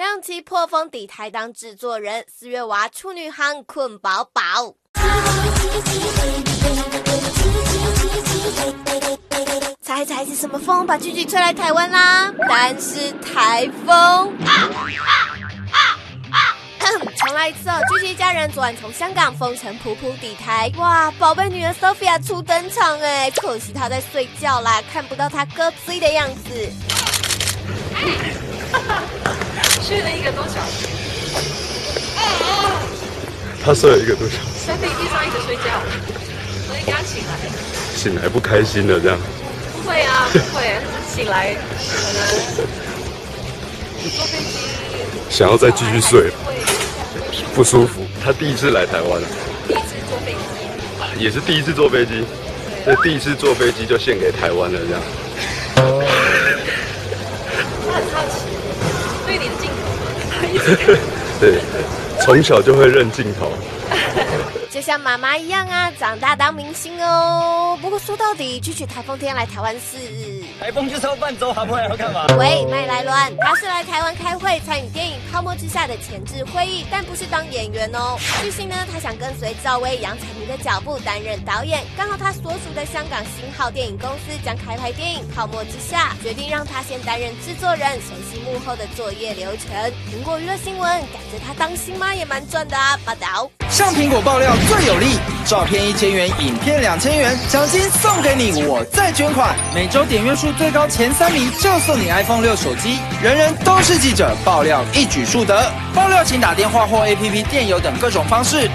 亮起破风底台当制作人，四月娃处女行困宝宝。猜猜是什么风把剧剧吹来台湾啦？但是台风。重来一次哦！剧剧一家人昨晚从香港风尘仆仆抵台，哇！宝贝女儿 Sophia 初登场哎，可惜她在睡觉啦，看不到她歌醉的样子。睡了一个多小时。他睡了一个多小时。在飞机上一直睡觉，所以刚醒来。醒来不开心了这样。不会啊，不会，醒来可能坐飞机想要再继续睡。不舒服。他第一次来台湾，第一次坐飞机，也是第一次坐飞机。这第一次坐飞机就献给台湾了，这样。他很好奇？对，从小就会认镜头。就像妈妈一样啊，长大当明星哦。不过说到底，去去台风天来台湾是台风就是要伴奏，还不会要干嘛？喂，麦来乱，他是来台湾开会，参与电影《泡沫之夏》的前置会议，但不是当演员哦。据悉呢，他想跟随赵薇、杨采妮的脚步担任导演，刚好他所属的香港新浩电影公司将开拍电影《泡沫之夏》，决定让他先担任制作人，熟悉幕后的作业流程。苹果娱乐新闻，感觉他当新妈也蛮赚的啊！报道。向苹果爆料最有利，照片一千元，影片两千元，奖金送给你，我再捐款。每周点阅数最高前三名就送你 iPhone 六手机。人人都是记者，爆料一举数得。爆料请打电话或 APP 电邮等各种方式。